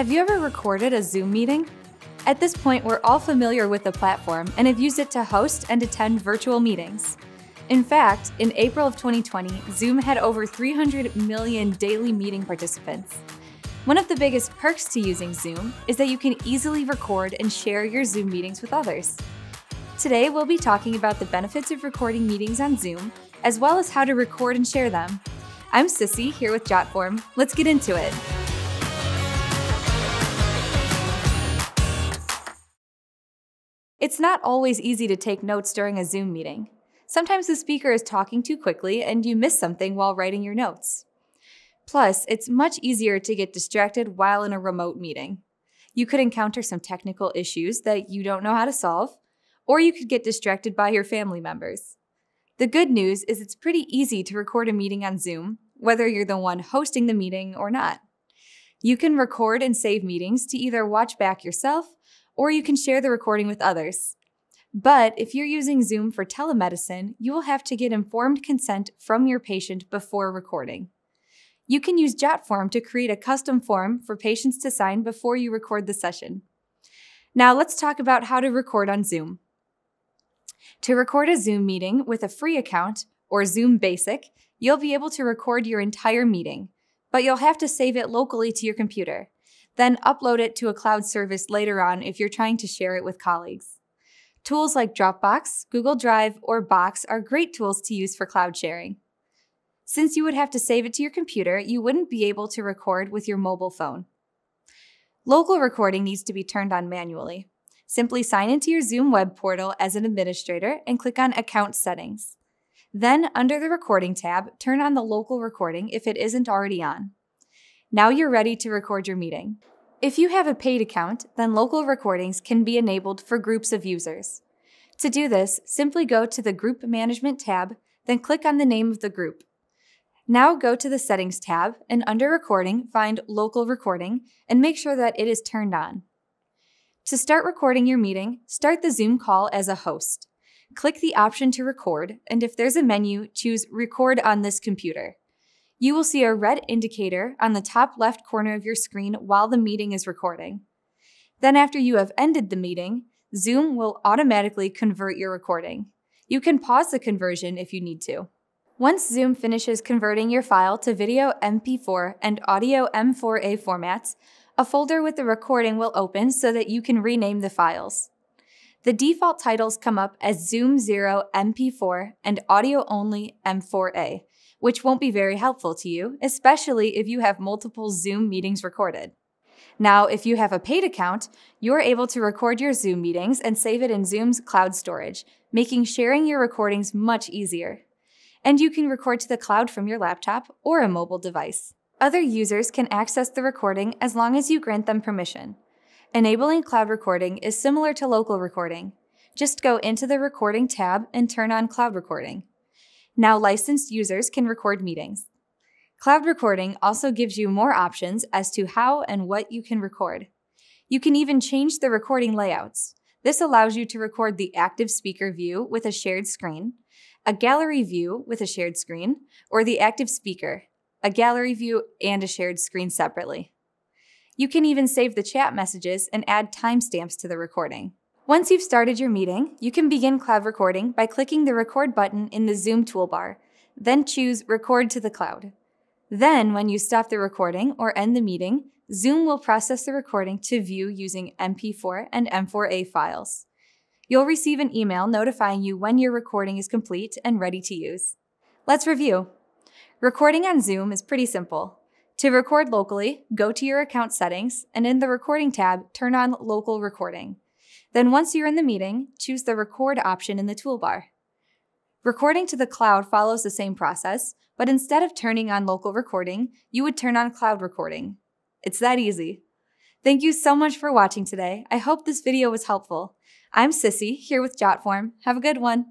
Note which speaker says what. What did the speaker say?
Speaker 1: Have you ever recorded a Zoom meeting? At this point, we're all familiar with the platform and have used it to host and attend virtual meetings. In fact, in April of 2020, Zoom had over 300 million daily meeting participants. One of the biggest perks to using Zoom is that you can easily record and share your Zoom meetings with others. Today, we'll be talking about the benefits of recording meetings on Zoom, as well as how to record and share them. I'm Sissy, here with Jotform. Let's get into it. It's not always easy to take notes during a Zoom meeting. Sometimes the speaker is talking too quickly and you miss something while writing your notes. Plus, it's much easier to get distracted while in a remote meeting. You could encounter some technical issues that you don't know how to solve, or you could get distracted by your family members. The good news is it's pretty easy to record a meeting on Zoom, whether you're the one hosting the meeting or not. You can record and save meetings to either watch back yourself or you can share the recording with others. But if you're using Zoom for telemedicine, you will have to get informed consent from your patient before recording. You can use JotForm to create a custom form for patients to sign before you record the session. Now let's talk about how to record on Zoom. To record a Zoom meeting with a free account, or Zoom Basic, you'll be able to record your entire meeting, but you'll have to save it locally to your computer then upload it to a cloud service later on if you're trying to share it with colleagues. Tools like Dropbox, Google Drive, or Box are great tools to use for cloud sharing. Since you would have to save it to your computer, you wouldn't be able to record with your mobile phone. Local recording needs to be turned on manually. Simply sign into your Zoom web portal as an administrator and click on Account Settings. Then, under the Recording tab, turn on the local recording if it isn't already on. Now you're ready to record your meeting. If you have a paid account, then local recordings can be enabled for groups of users. To do this, simply go to the Group Management tab, then click on the name of the group. Now go to the Settings tab and under Recording, find Local Recording and make sure that it is turned on. To start recording your meeting, start the Zoom call as a host. Click the option to record, and if there's a menu, choose Record on this computer. You will see a red indicator on the top left corner of your screen while the meeting is recording. Then, after you have ended the meeting, Zoom will automatically convert your recording. You can pause the conversion if you need to. Once Zoom finishes converting your file to video MP4 and audio M4A formats, a folder with the recording will open so that you can rename the files. The default titles come up as Zoom 0 MP4 and Audio Only M4A, which won't be very helpful to you, especially if you have multiple Zoom meetings recorded. Now, if you have a paid account, you're able to record your Zoom meetings and save it in Zoom's cloud storage, making sharing your recordings much easier. And you can record to the cloud from your laptop or a mobile device. Other users can access the recording as long as you grant them permission. Enabling cloud recording is similar to local recording. Just go into the Recording tab and turn on cloud recording. Now licensed users can record meetings. Cloud recording also gives you more options as to how and what you can record. You can even change the recording layouts. This allows you to record the active speaker view with a shared screen, a gallery view with a shared screen, or the active speaker, a gallery view and a shared screen separately. You can even save the chat messages and add timestamps to the recording. Once you've started your meeting, you can begin cloud recording by clicking the record button in the Zoom toolbar, then choose record to the cloud. Then, when you stop the recording or end the meeting, Zoom will process the recording to view using MP4 and M4A files. You'll receive an email notifying you when your recording is complete and ready to use. Let's review. Recording on Zoom is pretty simple. To record locally, go to your account settings and in the Recording tab, turn on Local Recording. Then once you're in the meeting, choose the record option in the toolbar. Recording to the cloud follows the same process, but instead of turning on local recording, you would turn on cloud recording. It's that easy. Thank you so much for watching today. I hope this video was helpful. I'm Sissy, here with Jotform. Have a good one.